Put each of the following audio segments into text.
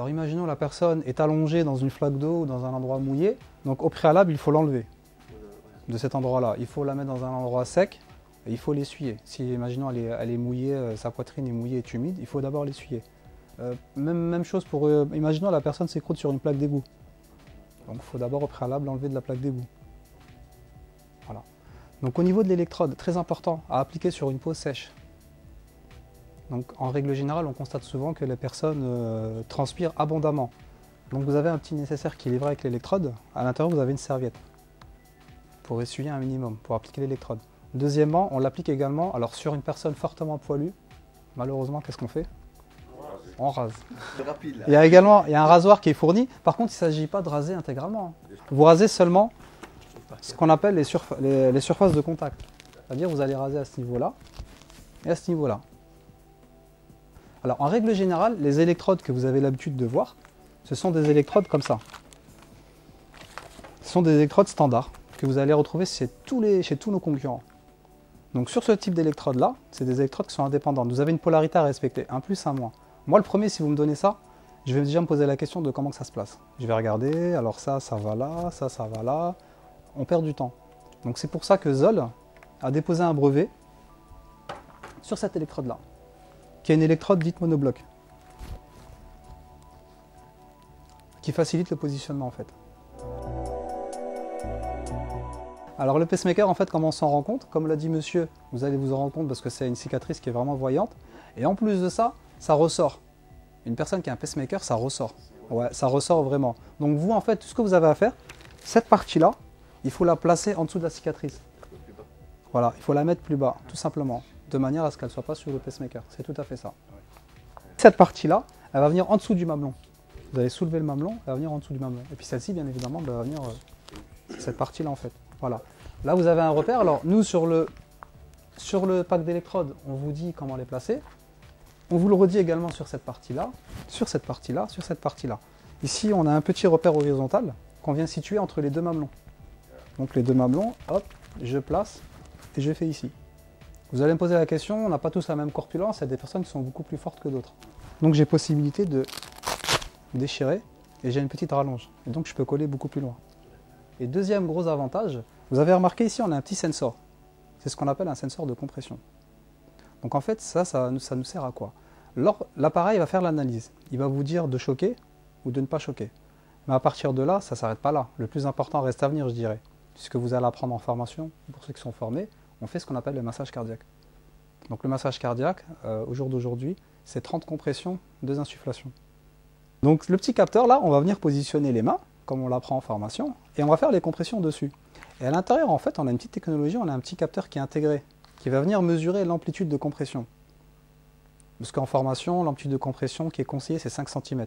Alors imaginons la personne est allongée dans une flaque d'eau ou dans un endroit mouillé. Donc au préalable, il faut l'enlever de cet endroit-là. Il faut la mettre dans un endroit sec et il faut l'essuyer. Si imaginons elle est, mouillée, euh, sa poitrine est mouillée et humide, il faut d'abord l'essuyer. Euh, même, chose pour, euh, imaginons la personne s'écroute sur une plaque d'égout. Donc il faut d'abord au préalable enlever de la plaque d'égout. Voilà. Donc au niveau de l'électrode, très important à appliquer sur une peau sèche. Donc en règle générale, on constate souvent que les personnes euh, transpirent abondamment. Donc vous avez un petit nécessaire qui est livré avec l'électrode. À l'intérieur, vous avez une serviette pour essuyer un minimum, pour appliquer l'électrode. Deuxièmement, on l'applique également alors sur une personne fortement poilue. Malheureusement, qu'est-ce qu'on fait? On rase. C'est rapide là. Il y a également il y a un rasoir qui est fourni. Par contre, il ne s'agit pas de raser intégralement. Vous rasez seulement ce qu'on appelle les, les- les surfaces de contact. C'est-à-dire vous allez raser à ce niveau-là et à ce niveau-là. Alors en règle générale, les électrodes que vous avez l'habitude de voir, ce sont des électrodes comme ça. Ce sont des électrodes standards que vous allez retrouver chez tous, les, chez tous nos concurrents. Donc sur ce type d'électrode-là, c'est des électrodes qui sont indépendantes. Vous avez une polarité à respecter, un plus, un moins. Moi le premier, si vous me donnez ça, je vais déjà me poser la question de comment que ça se place. Je vais regarder, alors ça, ça va là, ça, ça va là. On perd du temps. Donc c'est pour ça que Zoll a déposé un brevet sur cette électrode-là, qui est une électrode dite monobloc, qui facilite le positionnement en fait. Alors le pacemaker, en fait, comment on s'en rend compte Comme l'a dit monsieur, vous allez vous en rendre compte parce que c'est une cicatrice qui est vraiment voyante. Et en plus de ça, ça ressort. Une personne qui a un pacemaker, ça ressort. Ouais, ça ressort vraiment. Donc vous, en fait, tout ce que vous avez à faire, cette partie-là, il faut la placer en dessous de la cicatrice. Voilà, il faut la mettre plus bas, tout simplement, de manière à ce qu'elle ne soit pas sur le pacemaker. C'est tout à fait ça. Cette partie-là, elle va venir en dessous du mamelon. Vous allez soulever le mamelon, elle va venir en dessous du mamelon. Et puis celle-ci, bien évidemment, elle va venir euh, cette partie-là en fait. Voilà. Là, vous avez un repère. Alors, nous, sur le, sur le pack d'électrodes, on vous dit comment les placer. On vous le redit également sur cette partie-là, sur cette partie-là, sur cette partie-là. Ici, on a un petit repère horizontal qu'on vient situer entre les deux mamelons. Donc, les deux mamelons, hop, je place et je fais ici. Vous allez me poser la question, on n'a pas tous la même corpulence, il y a des personnes qui sont beaucoup plus fortes que d'autres. Donc, j'ai possibilité de déchirer et j'ai une petite rallonge. Et donc, je peux coller beaucoup plus loin. Et deuxième gros avantage, vous avez remarqué ici, on a un petit sensor. C'est ce qu'on appelle un sensor de compression. Donc en fait, ça, ça, nous- ça nous sert à quoi? L'appareil va faire l'analyse. Il va vous dire de choquer ou de ne pas choquer. Mais à partir de là, ça ne s'arrête pas là. Le plus important reste à venir, je dirais. Puisque vous allez apprendre en formation, pour ceux qui sont formés, on fait ce qu'on appelle le massage cardiaque. Donc le massage cardiaque, euh, au jour d'aujourd'hui, c'est 30 compressions, 2 insufflations. Donc le petit capteur là, on va venir positionner les mains, comme on l'apprend en formation, et on va faire les compressions dessus. Et à l'intérieur, en fait, on a une petite technologie, on a un petit capteur qui est intégré, qui va venir mesurer l'amplitude de compression. Parce qu'en formation, l'amplitude de compression qui est conseillée, c'est 5 cm.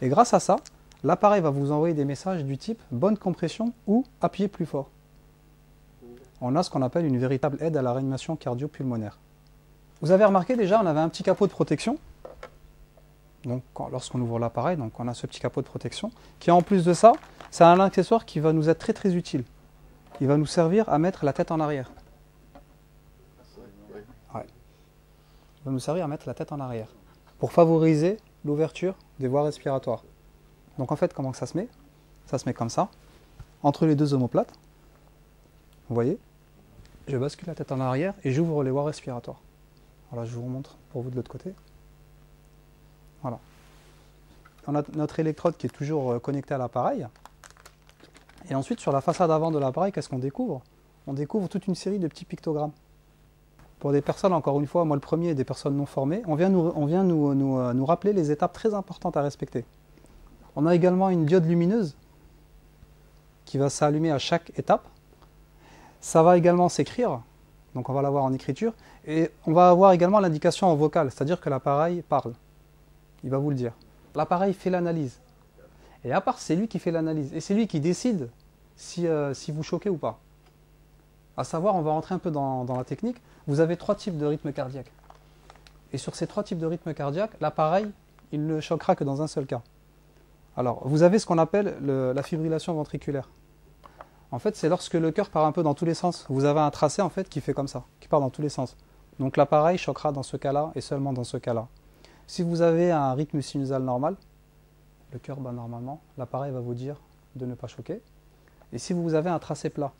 Et grâce à ça, l'appareil va vous envoyer des messages du type bonne compression ou appuyez plus fort. On a ce qu'on appelle une véritable aide à la réanimation cardio-pulmonaire. Vous avez remarqué déjà, on avait un petit capot de protection. Donc, lorsqu'on ouvre l'appareil, on a ce petit capot de protection, qui en plus de ça, c'est un accessoire qui va nous être très très utile. Il va nous servir à mettre la tête en arrière. Il va nous servir à mettre la tête en arrière pour favoriser l'ouverture des voies respiratoires. Donc en fait, comment ça se met? Ça se met comme ça, entre les deux omoplates. Vous voyez? Je bascule la tête en arrière et j'ouvre les voies respiratoires. Voilà, je vous remontre pour vous de l'autre côté. Voilà. On a notre électrode qui est toujours euh, connectée à l'appareil. Et ensuite, sur la façade avant de l'appareil, qu'est-ce qu'on découvre? On découvre toute une série de petits pictogrammes. Pour des personnes, encore une fois, moi le premier, des personnes non formées, on vient nous, on vient nous, nous, euh, nous rappeler les étapes très importantes à respecter. On a également une diode lumineuse qui va s'allumer à chaque étape. Ça va également s'écrire, donc on va l'avoir en écriture, et on va avoir également l'indication en vocal, c'est-à-dire que l'appareil parle. Il va vous le dire. L'appareil fait l'analyse. Et à part, c'est lui qui fait l'analyse. Et c'est lui qui décide si, euh, si vous choquez ou pas. À savoir, on va rentrer un peu dans, la technique. Vous avez trois types de rythme cardiaque. Et sur ces trois types de rythme cardiaque, l'appareil, il ne choquera que dans un seul cas. Alors, vous avez ce qu'on appelle le- la fibrillation ventriculaire. En fait, c'est lorsque le cœur part un peu dans tous les sens. Vous avez un tracé en fait qui fait comme ça, qui part dans tous les sens. Donc l'appareil choquera dans ce cas-là et seulement dans ce cas-là. Si vous avez un rythme sinusal normal, le cœur bat normalement, l'appareil va vous dire de ne pas choquer. Et si vous avez un tracé plat,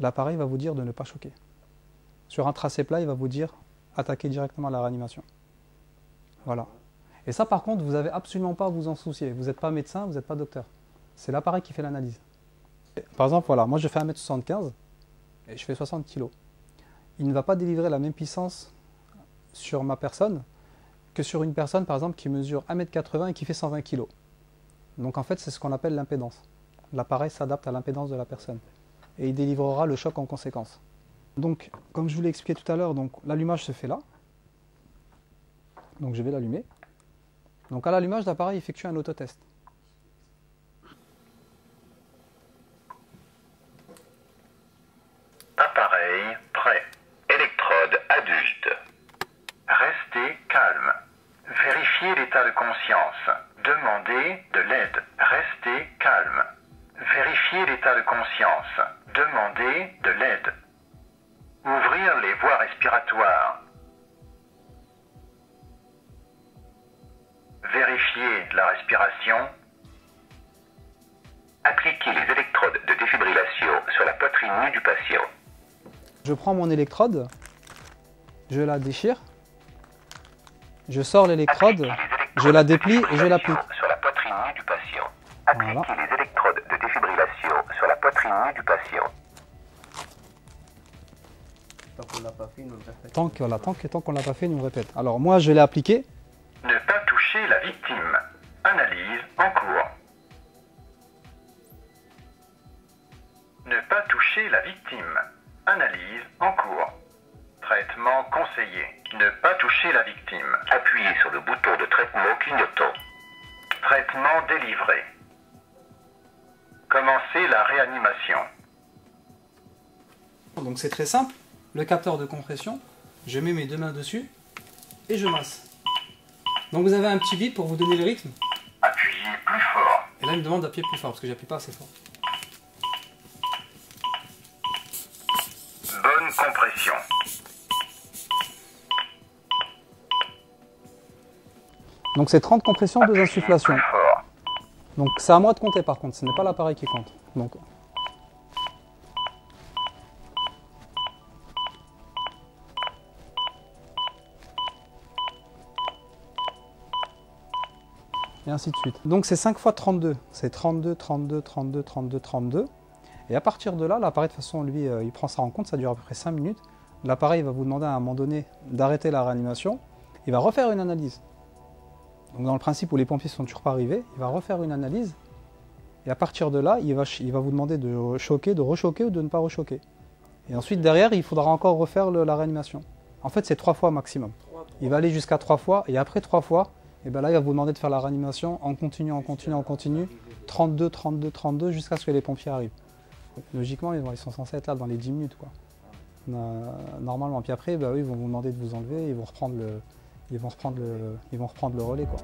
l'appareil va vous dire de ne pas choquer. Sur un tracé plat, il va vous dire attaquer directement la réanimation. Voilà. Et ça, par contre, vous n'avez absolument pas à vous en soucier. Vous n'êtes pas médecin, vous n'êtes pas docteur. C'est l'appareil qui fait l'analyse. Par exemple, voilà, moi je fais 1m75 et je fais 60 kg. Il ne va pas délivrer la même puissance sur ma personne que sur une personne, par exemple, qui mesure 1m80 et qui fait 120 kg. Donc en fait, c'est ce qu'on appelle l'impédance. L'appareil s'adapte à l'impédance de la personne et il délivrera le choc en conséquence. Donc, comme je vous l'ai expliqué tout à l'heure, l'allumage se fait là. Donc je vais l'allumer. Donc à l'allumage, l'appareil effectue un autotest. Vérifiez l'état de conscience. Demandez de l'aide. Ouvrir les voies respiratoires. Vérifier la respiration. Appliquer les électrodes de défibrillation sur la poitrine nue du patient. Je prends mon électrode, je la déchire, je sors l'électrode, je la déplie et je l'applique. Sur la poitrine nue du patient. Voilà. les électrodes de défibrillation sur la poitrine nue du patient. Tant qu'on l'a pas fait, nous fait. Tant que- voilà, tant que- tant qu'on ne l'a pas fait, il nous répète. Alors moi, je l'ai appliqué. Ne pas toucher la victime. Analyse en cours. Ne pas toucher la victime. Analyse en cours. Traitement conseillé. Ne pas toucher la victime. Appuyez sur le bouton de traitement clignotant. Traitement délivré. Commencez la réanimation. Donc c'est très simple. Le capteur de compression, je mets mes deux mains dessus et je masse. Donc vous avez un petit bip pour vous donner le rythme. Appuyez plus fort. Et là, il me demande d'appuyer plus fort parce que j'appuie pas assez fort. Bonne compression. Donc c'est 30 compressions, 2 Appuyez insufflations. Donc c'est à moi de compter par contre, ce n'est pas l'appareil qui compte. Donc ainsi de suite. Donc c'est 5 fois 32, c'est 32, 32, 32, 32, 32. Et à partir de là, l'appareil de toute façon, lui, euh, il prend ça en compte, ça dure à peu près 5 minutes. L'appareil va vous demander à un moment donné d'arrêter la réanimation. Il va refaire une analyse. Donc dans le principe où les pompiers sont toujours pas arrivés, il va refaire une analyse. Et à partir de là, il va, il va vous demander de choquer, de rechoquer ou de ne pas rechoquer. Et ensuite, derrière, il faudra encore refaire le- la réanimation. En fait, c'est trois fois maximum. Il va aller jusqu'à trois fois, et après trois fois, et ben là, il va vous demander de faire la réanimation en continu, en continu, en continu, 32, 32, 32, jusqu'à ce que les pompiers arrivent. Logiquement, ils, sont censés être là dans les 10 minutes, quoi. Euh, normalement. Puis après, bah, ils vont vous demander de vous enlever, ils vont reprendre le, ils vont reprendre le, ils vont reprendre le relais, quoi.